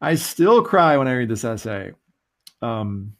I still cry when I read this essay. Um,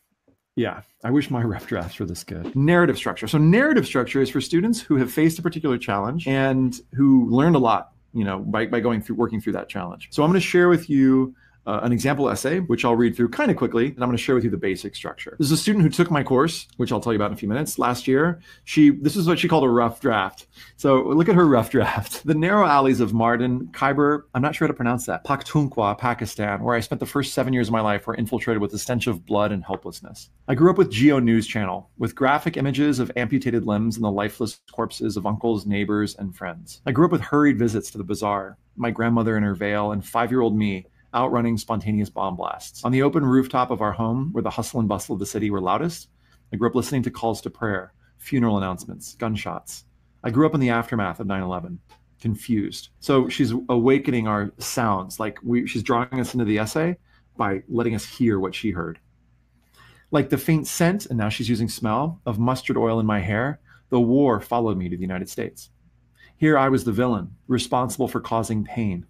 yeah, I wish my rough drafts were this good. Narrative structure. So, narrative structure is for students who have faced a particular challenge and who learned a lot, you know, by, by going through working through that challenge. So, I'm going to share with you uh, an example essay, which I'll read through kind of quickly, and I'm going to share with you the basic structure. This is a student who took my course, which I'll tell you about in a few minutes. Last year, she this is what she called a rough draft. So look at her rough draft. The narrow alleys of Mardan, Khyber, I'm not sure how to pronounce that, Pakhtunkhwa, Pakistan, where I spent the first seven years of my life, were infiltrated with the stench of blood and helplessness. I grew up with Geo News Channel, with graphic images of amputated limbs and the lifeless corpses of uncles, neighbors, and friends. I grew up with hurried visits to the bazaar, my grandmother in her veil, and five-year-old me outrunning spontaneous bomb blasts. On the open rooftop of our home, where the hustle and bustle of the city were loudest, I grew up listening to calls to prayer, funeral announcements, gunshots. I grew up in the aftermath of 9 11, confused. So she's awakening our sounds, like we, she's drawing us into the essay by letting us hear what she heard. Like the faint scent, and now she's using smell, of mustard oil in my hair, the war followed me to the United States. Here I was the villain, responsible for causing pain,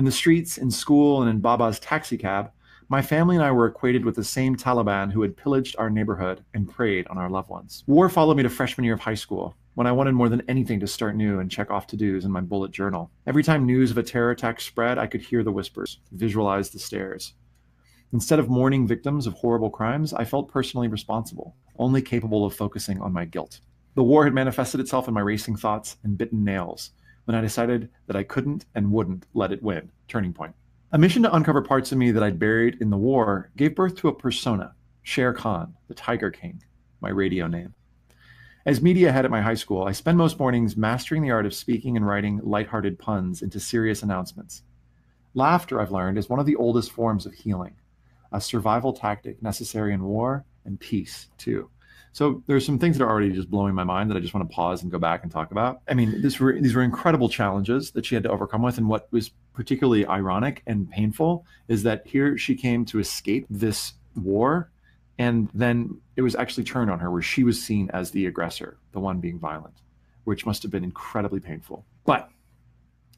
in the streets, in school, and in Baba's taxicab, my family and I were equated with the same Taliban who had pillaged our neighborhood and preyed on our loved ones. War followed me to freshman year of high school, when I wanted more than anything to start new and check off to dos in my bullet journal. Every time news of a terror attack spread, I could hear the whispers, visualize the stares. Instead of mourning victims of horrible crimes, I felt personally responsible, only capable of focusing on my guilt. The war had manifested itself in my racing thoughts and bitten nails, when I decided that I couldn't and wouldn't let it win. Turning point. A mission to uncover parts of me that I'd buried in the war gave birth to a persona, Sher Khan, the Tiger King, my radio name. As media head at my high school, I spend most mornings mastering the art of speaking and writing lighthearted puns into serious announcements. Laughter, I've learned, is one of the oldest forms of healing, a survival tactic necessary in war and peace, too. So there's some things that are already just blowing my mind that I just want to pause and go back and talk about. I mean, this were, these were incredible challenges that she had to overcome with, and what was particularly ironic and painful is that here she came to escape this war, and then it was actually turned on her, where she was seen as the aggressor, the one being violent, which must have been incredibly painful. But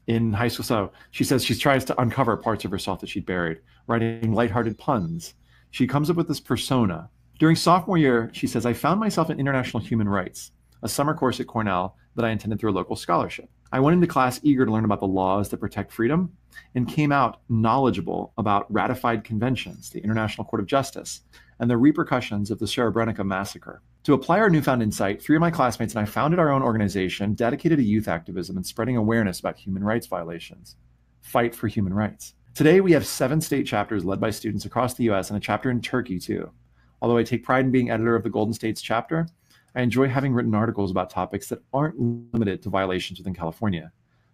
in high school, so she says she tries to uncover parts of herself that she'd buried, writing lighthearted puns. She comes up with this persona during sophomore year, she says, I found myself in international human rights, a summer course at Cornell that I attended through a local scholarship. I went into class eager to learn about the laws that protect freedom and came out knowledgeable about ratified conventions, the International Court of Justice, and the repercussions of the Srebrenica massacre. To apply our newfound insight, three of my classmates and I founded our own organization dedicated to youth activism and spreading awareness about human rights violations. Fight for Human Rights. Today, we have seven state chapters led by students across the US and a chapter in Turkey, too. Although I take pride in being editor of the Golden States chapter, I enjoy having written articles about topics that aren't limited to violations within California.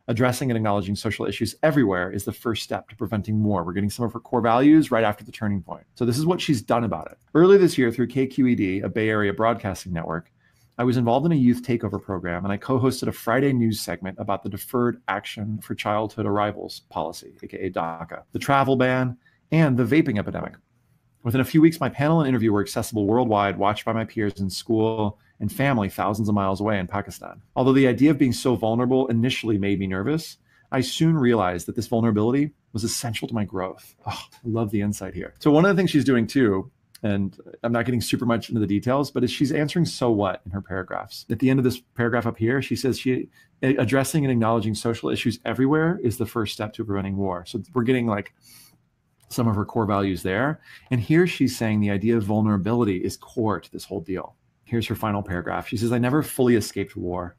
Addressing and acknowledging social issues everywhere is the first step to preventing more. We're getting some of her core values right after the turning point. So, this is what she's done about it. Earlier this year, through KQED, a Bay Area broadcasting network, I was involved in a youth takeover program and I co hosted a Friday news segment about the Deferred Action for Childhood Arrivals policy, aka DACA, the travel ban, and the vaping epidemic. Within a few weeks, my panel and interview were accessible worldwide, watched by my peers in school and family thousands of miles away in Pakistan. Although the idea of being so vulnerable initially made me nervous, I soon realized that this vulnerability was essential to my growth. Oh, I love the insight here. So, one of the things she's doing too, and I'm not getting super much into the details, but is she's answering so what in her paragraphs. At the end of this paragraph up here, she says she addressing and acknowledging social issues everywhere is the first step to preventing war. So, we're getting like some of her core values there. And here she's saying the idea of vulnerability is core to this whole deal. Here's her final paragraph. She says, I never fully escaped war.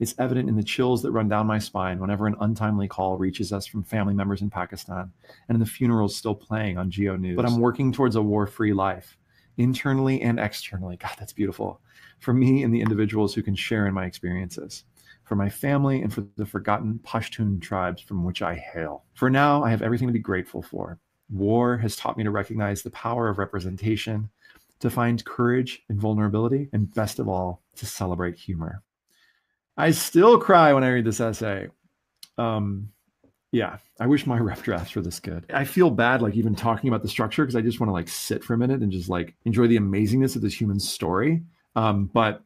It's evident in the chills that run down my spine whenever an untimely call reaches us from family members in Pakistan and in the funerals still playing on Geo News. But I'm working towards a war free life, internally and externally. God, that's beautiful. For me and the individuals who can share in my experiences for my family, and for the forgotten Pashtun tribes from which I hail. For now, I have everything to be grateful for. War has taught me to recognize the power of representation, to find courage and vulnerability, and best of all, to celebrate humor. I still cry when I read this essay. Um, yeah, I wish my rough drafts were this good. I feel bad, like even talking about the structure, because I just want to like sit for a minute and just like enjoy the amazingness of this human story. Um, but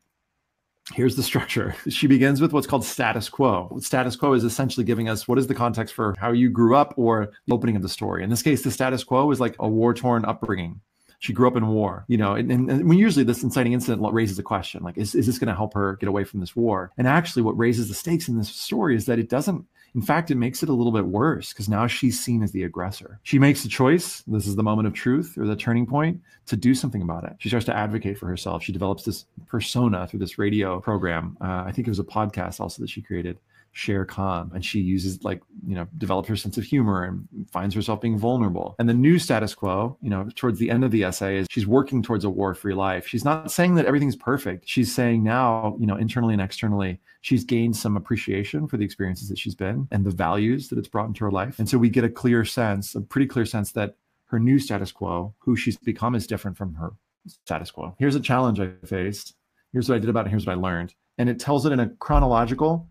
Here's the structure. She begins with what's called status quo. Status quo is essentially giving us what is the context for how you grew up or the opening of the story. In this case, the status quo is like a war torn upbringing she grew up in war, you know, and, and, and usually this inciting incident raises a question like, is, is this going to help her get away from this war? And actually, what raises the stakes in this story is that it doesn't. In fact, it makes it a little bit worse because now she's seen as the aggressor. She makes a choice. This is the moment of truth or the turning point to do something about it. She starts to advocate for herself. She develops this persona through this radio program. Uh, I think it was a podcast also that she created Shere Khan, and she uses like you know develops her sense of humor and finds herself being vulnerable. And the new status quo, you know, towards the end of the essay is she's working towards a war-free life. She's not saying that everything's perfect. She's saying now, you know, internally and externally, she's gained some appreciation for the experiences that she's been and the values that it's brought into her life. And so we get a clear sense, a pretty clear sense that her new status quo, who she's become, is different from her status quo. Here's a challenge I faced. Here's what I did about it. Here's what I learned. And it tells it in a chronological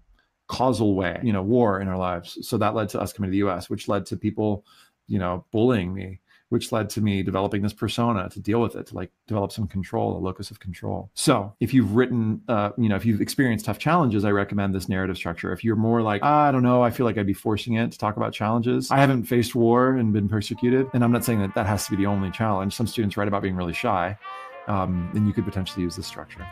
causal way, you know, war in our lives. So that led to us coming to the US, which led to people, you know, bullying me, which led to me developing this persona to deal with it, to like develop some control, a locus of control. So if you've written, uh, you know, if you've experienced tough challenges, I recommend this narrative structure. If you're more like, ah, I don't know, I feel like I'd be forcing it to talk about challenges. I haven't faced war and been persecuted. And I'm not saying that that has to be the only challenge. Some students write about being really shy. Um, then you could potentially use this structure.